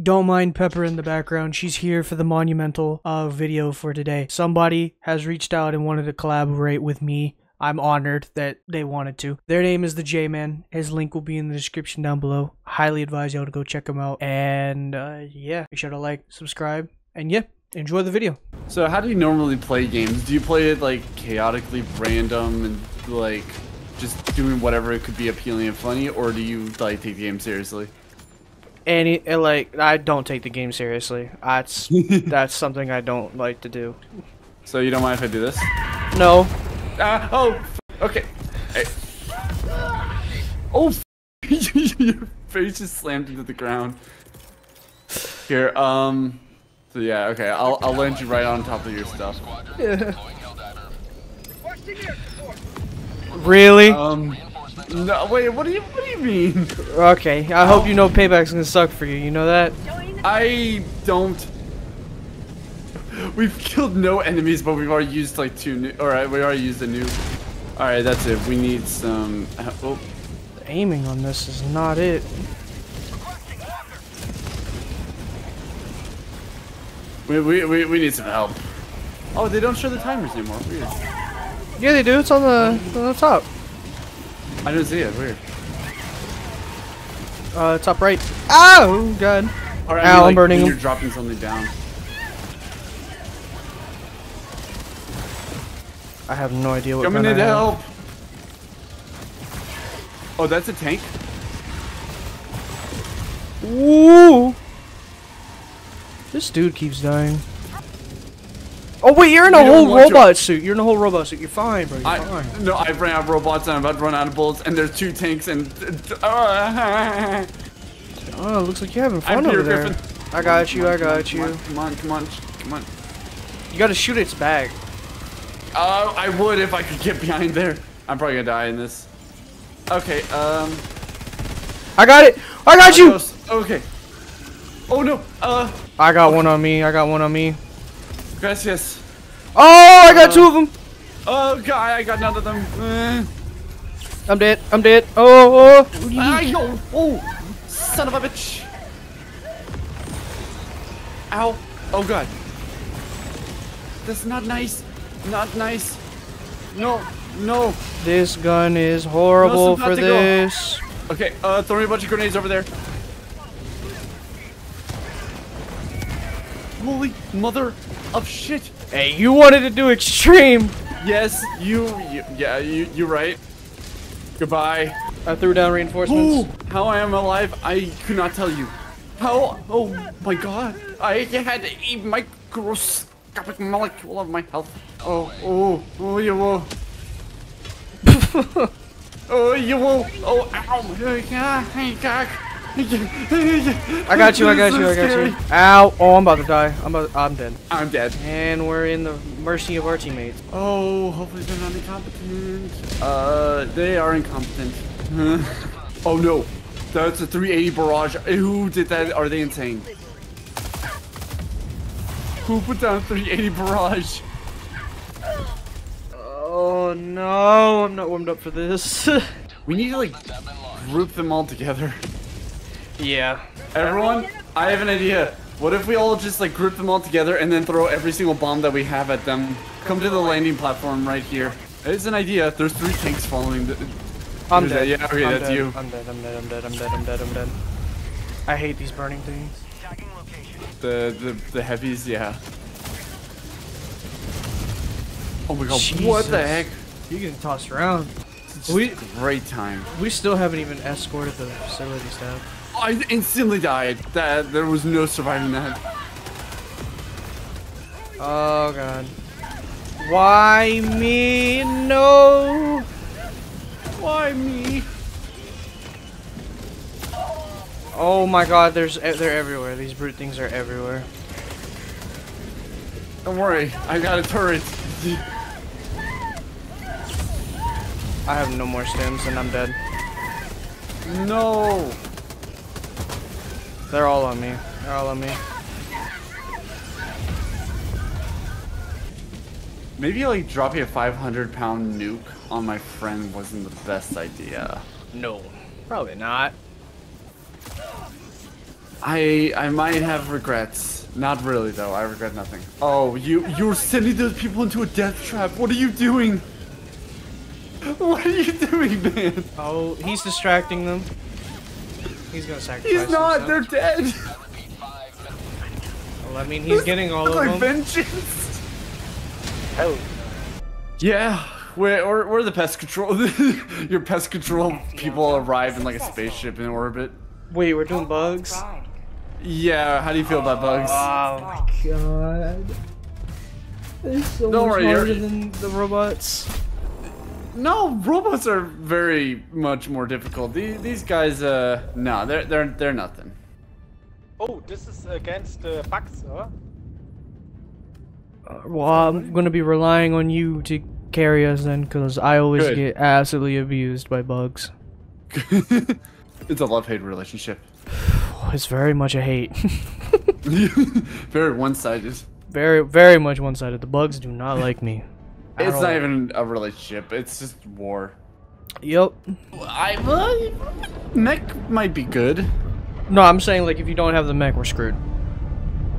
Don't mind Pepper in the background. She's here for the monumental uh, video for today. Somebody has reached out and wanted to collaborate with me. I'm honored that they wanted to. Their name is the J Man. His link will be in the description down below. Highly advise y'all to go check him out. And uh, yeah, be sure to like, subscribe, and yeah, enjoy the video. So how do you normally play games? Do you play it like chaotically random and like just doing whatever it could be appealing and funny, or do you like take the game seriously? Any uh, like I don't take the game seriously. That's that's something I don't like to do. So you don't mind if I do this? No. Ah, oh, f- okay. Hey. Oh, f- your face just slammed into the ground. Here, um, so yeah, okay, I'll I'll land you right on top of your stuff. Really? Um, no, wait, what do you what do you mean? Okay. I hope you know payback's gonna suck for you. You know that? I don't. We've killed no enemies, but we've already used like two new. All right, we already used a new. All right, that's it. We need some. Oh, The aiming on this is not it. we, we, we, we need some help. Oh, they don't show the timers anymore. Weird. Yeah, they do. It's on the on the top. I don't see it. Weird. Uh, top right. Oh god. All right, Ow, I'm like, burning when him. You're dropping something down. I have no idea what Coming gun in I to have. help. Oh, that's a tank. Ooh. This dude keeps dying. Oh wait, you're in a whole want to- robot suit. You're in a whole robot suit. You're fine, bro. You're I fine. no, I ran out of robots and I'm about to run out of bullets, and there's two tanks and. Uh, Oh, looks like you're having I'm fun Peter over there. Griffin. I got you. I got you. on, come on, come on, come on. You gotta shoot its back. Uh, I would if I could get behind there. I'm probably gonna die in this. Okay, um. I got it. I got you. Okay. Oh no. Uh, I got one on me. I got one on me. Gracias. Oh, I got Uh, two of them. Oh god, I got none of them. Uh, I'm dead. I'm dead. Oh, oh. ah, yo, oh, son of a bitch. Ow. Oh god. That's not nice. Not nice. No, no. This gun is horrible not for this. Okay, uh, throw me a bunch of grenades over there. Holy mother of shit. Hey, you wanted to do extreme. Yes, you, you yeah, you, you're right. Goodbye. I threw down reinforcements. Ooh, how I am alive, I could not tell you. How, oh my god, I had a microscopic molecule of my health. Oh, oh, oh, you will. oh, you will. Oh, ow. Yeah, hey, God. I got you. I got you. I got you. Ow! Oh, I'm about to die. I'm about. I'm dead. I'm dead. And we're in the mercy of our teammates. Oh, hopefully they're not incompetent. Uh, they are incompetent. oh no, that's a 380 barrage. Who did that? Are they insane? Who put down a 380 barrage? Oh no! I'm not warmed up for this. We need to like group them all together. Yeah. Everyone, I have an idea. What if we all just like group them all together and then throw every single bomb that we have at them? Come to the landing platform right here. It's an idea. There's three tanks following the. I'm Who's that? dead. Yeah, okay, I'm that's dead. you. I'm dead. I'm dead. I'm dead. I'm dead. I'm dead. I'm dead. I hate these burning things. The the the heavies, yeah. Oh my god, what the heck? You getting tossed around. We We great time. we still haven't even escorted the facility staff. I instantly died. That there was no surviving that. Oh god. Why me? No. Why me? Oh my god, there's they're everywhere. These brute things are everywhere. Don't worry, I got a turret. I have no more stims and I'm dead. No. They're all on me. They're all on me. Maybe like dropping a 500 pound nuke on my friend wasn't the best idea. No. Probably not. I I might have regrets. Not really though. I regret nothing. Oh, you you're sending those people into a death trap. What are you doing? What are you doing, man? Oh, he's distracting them. He's gonna sacrifice. He's not. They're dead. Well, I mean, he's getting all Look of like them. vengeance. Hell. Yeah, we're, we're, we're the pest control. Your pest control people arrive in like a spaceship in orbit. Wait, we're doing bugs. Yeah, how do you feel about bugs? Oh my god. They're so Don't much worry, harder you're- than the robots. No, robots are very much more difficult. These, these guys, uh, no, they're they're they're nothing. Oh, this is against the bugs, huh? Uh, well, I'm gonna be relying on you to carry us then, because I always Good. get absolutely abused by bugs. it's a love-hate relationship. Oh, it's very much a hate. very one-sided. very, very much one-sided. The bugs do not like me. At It's all. not even a relationship. It's just war. Yep. I uh, mech might be good. No, I'm saying like if you don't have the mech, we're screwed.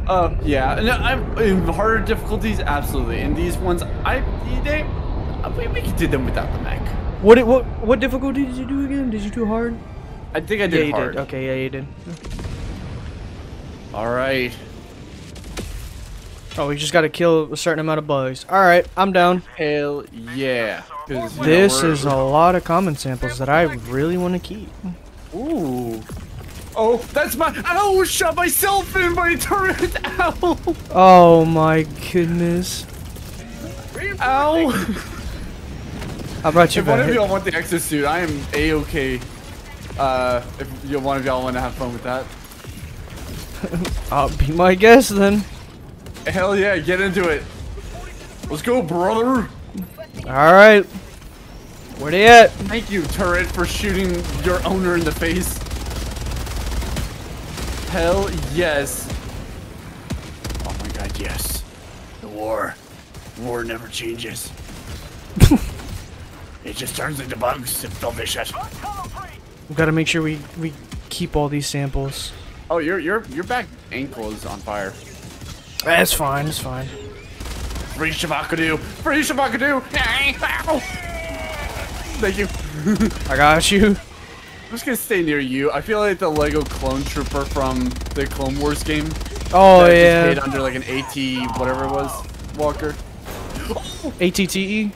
Uh, yeah. No, I'm, in harder difficulties, absolutely. In these ones, I they we, we could do them without the mech. What? It, what? What difficulty did you do again? Did you do hard? I think I yeah, did you hard. did. Okay, yeah, you did. All right. Oh, we just gotta kill a certain amount of bugs. All right, I'm down. Hell yeah. 'Cause, you know, This is a lot of common samples that I really want to keep. Ooh. Oh, that's my. Ow! Shot myself in my turret. Ow! Oh my goodness. Ow! How about you, If one of y'all want the exosuit, I am a okay. Uh, if you one of y'all want to have fun with that, I'll be my guest then. Hell yeah, get into it. Let's go, brother. All right. Where they at? Thank you, turret, for shooting your owner in the face. Hell yes. Oh my god, yes. The war. War never changes. it just turns into bugs and feel vicious. We gotta make sure we we keep all these samples. Oh, your your your back ankle is on fire. That's fine. It's fine. Free Shabakadu! Free Shabakadu! Ow! Thank you. I got you. I'm just gonna stay near you. I feel like the Lego Clone Trooper from the Clone Wars game. Oh yeah. hid under like an AT, whatever it was, Walker. ATTE.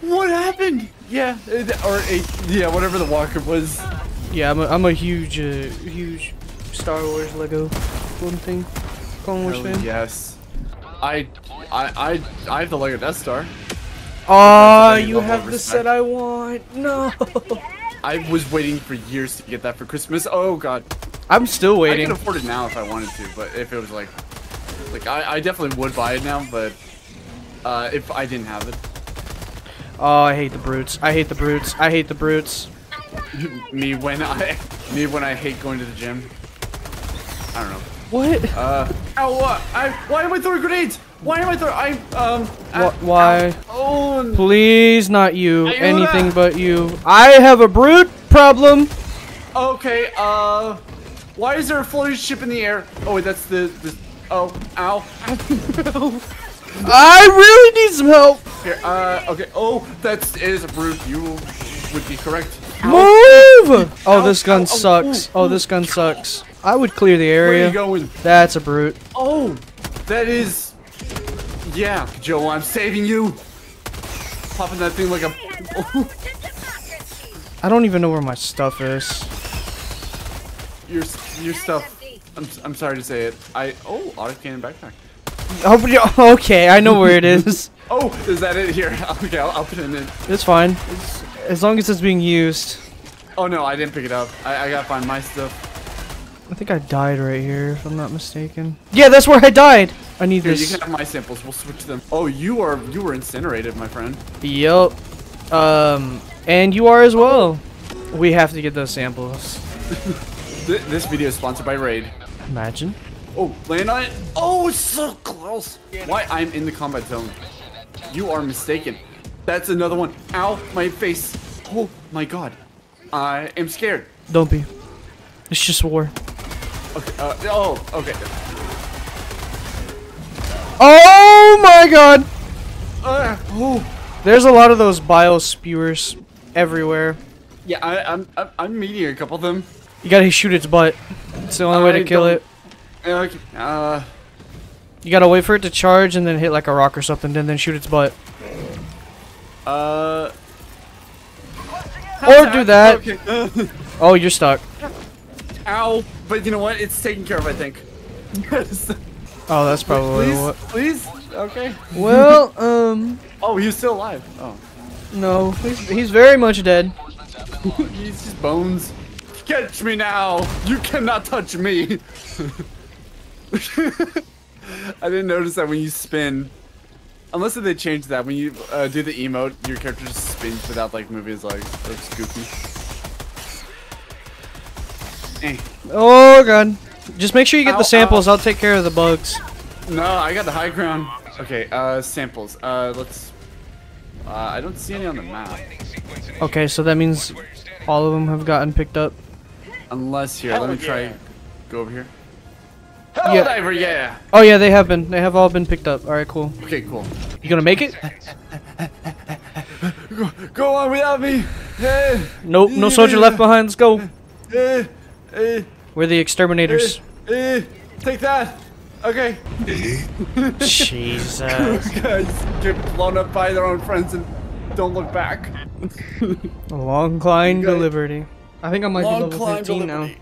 What happened? Yeah, or a, yeah, whatever the Walker was. Yeah, I'm a, I'm a huge uh, huge Star Wars Lego clone thing. Clone Wars fan. yes. I, I, I, I have the Lego Death Star. Oh, you have the respect. set I want. No. I was waiting for years to get that for Christmas. Oh god. I'm still waiting. I can afford it now if I wanted to, but if it was like, like I, I definitely would buy it now, but uh, if I didn't have it, Oh, I hate the brutes. I hate the brutes. I hate the brutes. me when I, me when I hate going to the gym. I don't know. What? Uh, ow, what? I, why am I throwing grenades? Why am I throwing? I, um, Wh- why? Oh, Please, not you. Anything but you. I have a brute problem. okay. Uh, why is there a floating ship in the air? Oh, wait, that's the, the. Oh, ow. I really need some help. Here, uh, okay. Oh, that is a brute. You would be correct. Move! Oh, this gun ow, ow, sucks. ooh, Oh, this gun sucks. I would clear the area. Where are you area. going? That's a brute. Oh, that is. Yeah, Joe, I'm saving you. Popping that thing like a. I don't even know where my stuff is. your your stuff. I'm I'm sorry to say it. I oh autocannon backpack. Oh, okay, I know where it is. Oh, is that it? Here, okay, I'll, I'll put it in. It's fine. It's, as long as it's being used. Oh no, I didn't pick it up. I, I gotta find my stuff. I think I died right here, if I'm not mistaken. Yeah, that's where I died. I need Here, you can have my samples. We'll switch them. Oh, you are you were incinerated, my friend. Yup. Um, and you are as well. We have to get those samples. Th this video is sponsored by Raid. Imagine. Oh, land on it. Oh, it's so close. Why? I'm in the combat zone. You are mistaken. That's another one. Ow, my face. Oh my god. I am scared. Don't be. It's just war. Okay. Uh, oh, okay. Oh my god! Uh, oh. There's a lot of those bile spewers everywhere. Yeah, I, I'm, I'm I'm meeting a couple of them. You gotta shoot its butt. It's the only way to kill it. Okay. Uh, You gotta wait for it to charge and then hit like a rock or something, and then shoot its butt. uh. Or do that. Okay. Oh, you're stuck. Ow! But you know what? It's taken care of, I think. Yes. Oh, that's probably please, what. please. Okay. Well, um, Oh, he's still alive. Oh, no, he's, he's very much dead. he's just bones. Catch me now! You cannot touch me. I didn't notice that when you spin. Unless they changed that when you uh, do the emote, your character just spins without like moving his legs. That's goofy. Eh. Oh god. Just make sure you get Ow, the samples. ow. I'll take care of the bugs. No, I got the high ground. Okay, uh, samples. Uh, let's. Uh, I don't see any on the map. Okay, so that means all of them have gotten picked up. Unless here, Hell let me try. Go over here. Hell Yeah. Diver, yeah. Oh yeah, they have been. They have all been picked up. All right, cool. Okay, cool. You gonna make it? Go on without me. Nope. No soldier left behind. Let's go. Eh, eh, We're the exterminators. eh, eh. Take that. Okay. Jesus. Guys get blown up by their own friends and don't look back. A long climb to liberty. I think I might be level 15 now. liberty.